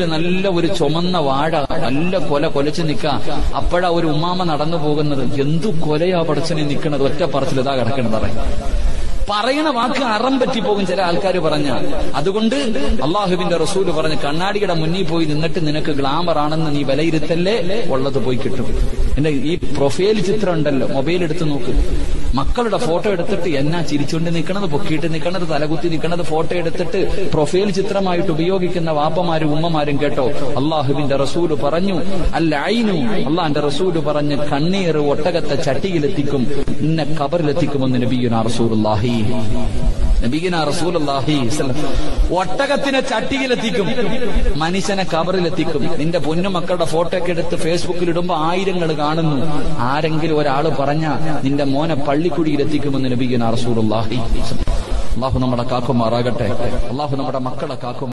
നല്ല ഒരു ചുമന്ന വാഴ നല്ല കൊല കൊലച്ച് നിക്ക. അപ്പോഴാ ഒരു ഉമ്മാമ നടന്നു പോകുന്നത്. എന്തു കൊലയാ പടച്ചനെ നിക്കണത്? ഒറ്റ പറച്ചിൽ ഇതാ കിടക്കണത് പറയും. പറയണ വാക്ക് അറം പറ്റിപ്പോകും ചില ആൾക്കാർ പറഞ്ഞ. അതുകൊണ്ട് അള്ളാഹുവിന്റെ റസൂൽ പറഞ്ഞ് കണ്ണാടിയുടെ മുന്നിൽ പോയി നിന്നിട്ട് നിനക്ക് ഗ്ലാമർ ആണെന്ന് നീ വിലയിരുത്തല്ലേ? ഉള്ളത് പോയി കിട്ടും. എന്റെ ഈ പ്രൊഫൈൽ ചിത്രം ഉണ്ടല്ലോ മൊബൈൽ എടുത്ത് നോക്ക്. മക്കളുടെ ഫോട്ടോ എടുത്തിട്ട് എന്നാ ചിരിച്ചുകൊണ്ട് നിൽക്കണത് പൊക്കിയിട്ട് നിൽക്കണത് തലകുത്തി നിൽക്കണത് ഫോട്ടോ എടുത്തിട്ട് പ്രൊഫൈൽ ചിത്രമായിട്ട് ഉപയോഗിക്കുന്ന വാപ്പമാരും ഉമ്മമാരും കേട്ടോ. അള്ളാഹുവിന്റെ റസൂൽ പറഞ്ഞു അല്ല അള്ളാഹിന്റെ അള്ളാന്റെ റസൂൽ പറഞ്ഞ് കണ്ണീർ ഒട്ടകത്തെ ചട്ടിയിലെത്തിക്കും ഇന്നെ കബറിലെത്തിക്കുമെന്ന് നബിയുന റസൂലുള്ളാഹി. നബീന റസൂലുള്ളാഹി ഒട്ടകത്തിനെ ചട്ടിയിലെത്തിക്കും. മനുഷ്യനെ കബറിലെത്തിക്കും. നിന്റെ പൊന്നുമക്കളുടെ ഫോട്ടോ ഒക്കെ എടുത്ത് ഫേസ്ബുക്കിൽ ഇടുമ്പോ ആയിരങ്ങൾ കാണുന്നു. ആരെങ്കിലും ഒരാൾ പറഞ്ഞ നിന്റെ മോനെ പള്ളിക്കുടിയിലെത്തിക്കുമെന്ന് ലഭിക്കുന്ന റസൂലുള്ളാഹി അള്ളാഹു നമ്മുടെ കാക്കുമാറാകട്ടെ അള്ളാഹു നമ്മുടെ മക്കളെ കാക്കും